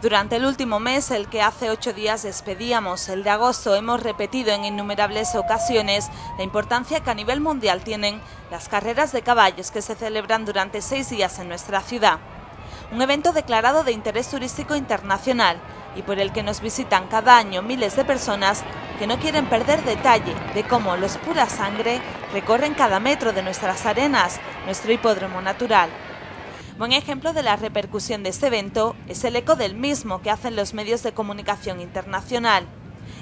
Durante el último mes, el que hace ocho días despedíamos, el de agosto, hemos repetido en innumerables ocasiones la importancia que a nivel mundial tienen las carreras de caballos que se celebran durante seis días en nuestra ciudad. Un evento declarado de interés turístico internacional y por el que nos visitan cada año miles de personas que no quieren perder detalle de cómo los pura sangre recorren cada metro de nuestras arenas, nuestro hipódromo natural. Buen ejemplo de la repercusión de este evento es el eco del mismo que hacen los medios de comunicación internacional.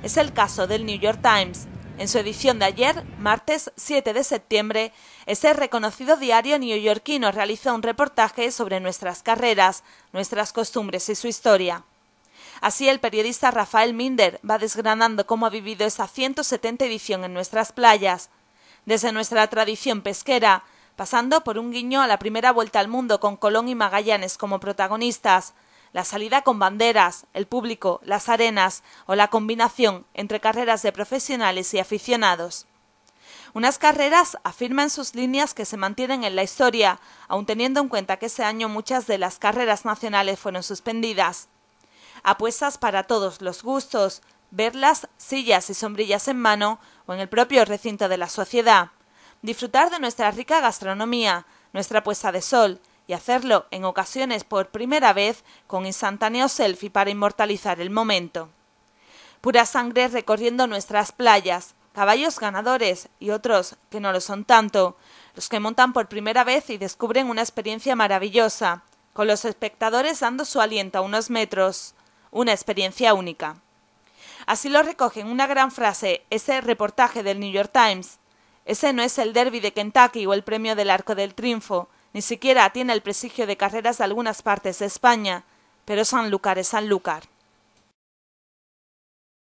Es el caso del New York Times. En su edición de ayer, martes 7 de septiembre, ese reconocido diario neoyorquino realizó un reportaje sobre nuestras carreras, nuestras costumbres y su historia. Así, el periodista Rafael Minder va desgranando cómo ha vivido esa 170 edición en nuestras playas, desde nuestra tradición pesquera, pasando por un guiño a la primera vuelta al mundo con Colón y Magallanes como protagonistas, la salida con banderas, el público, las arenas o la combinación entre carreras de profesionales y aficionados. Unas carreras afirman sus líneas que se mantienen en la historia, aun teniendo en cuenta que ese año muchas de las carreras nacionales fueron suspendidas. Apuestas para todos los gustos, verlas sillas y sombrillas en mano o en el propio recinto de la sociedad disfrutar de nuestra rica gastronomía, nuestra puesta de sol, y hacerlo en ocasiones por primera vez con instantáneo selfie para inmortalizar el momento. Pura sangre recorriendo nuestras playas, caballos ganadores y otros que no lo son tanto, los que montan por primera vez y descubren una experiencia maravillosa, con los espectadores dando su aliento a unos metros, una experiencia única. Así lo recoge en una gran frase ese reportaje del New York Times, ese no es el derby de Kentucky o el premio del Arco del Triunfo, ni siquiera tiene el prestigio de carreras de algunas partes de España, pero Sanlúcar es Sanlúcar.